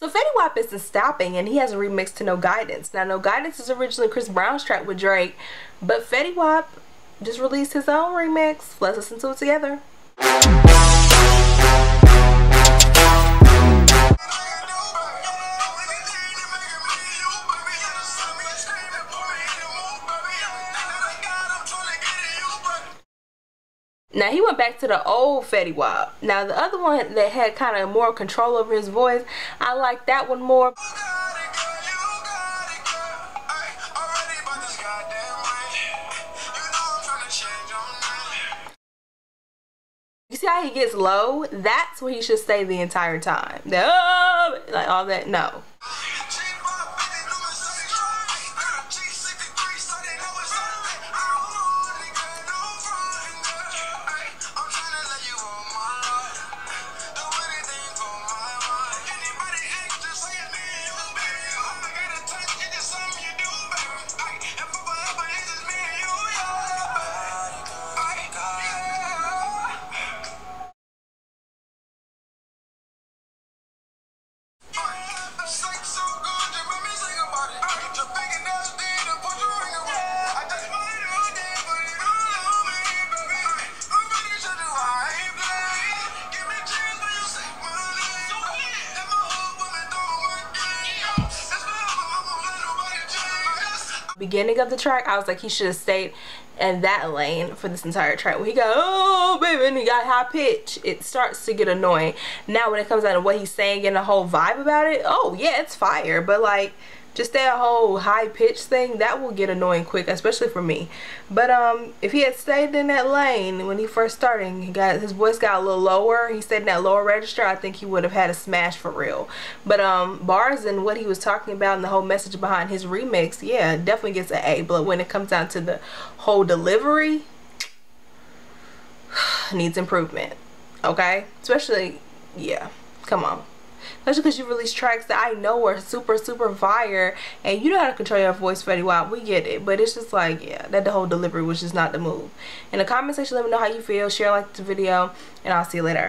So Fetty Wap isn't stopping and he has a remix to No Guidance. Now No Guidance is originally Chris Brown's track with Drake, but Fetty Wap just released his own remix. Let's listen to it together. Now he went back to the old Fetty Wap. Now the other one that had kind of more control over his voice, I like that one more. You see how he gets low? That's where he should stay the entire time. No, oh, like all that. No. Beginning of the track, I was like, he should have stayed in that lane for this entire track. When he got, oh, baby, and he got high pitch, it starts to get annoying. Now, when it comes out of what he's saying and the whole vibe about it, oh, yeah, it's fire. But, like, just that whole high pitch thing that will get annoying quick especially for me. But um if he had stayed in that lane when he first started he got his voice got a little lower he stayed in that lower register I think he would have had a smash for real. But um bars and what he was talking about and the whole message behind his remix yeah definitely gets an A but when it comes down to the whole delivery needs improvement okay? Especially yeah come on especially because you release tracks that I know are super super fire and you know how to control your voice Fetty Wap we get it but it's just like yeah that the whole delivery was just not the move. In the comment section let me know how you feel. Share like the video and I'll see you later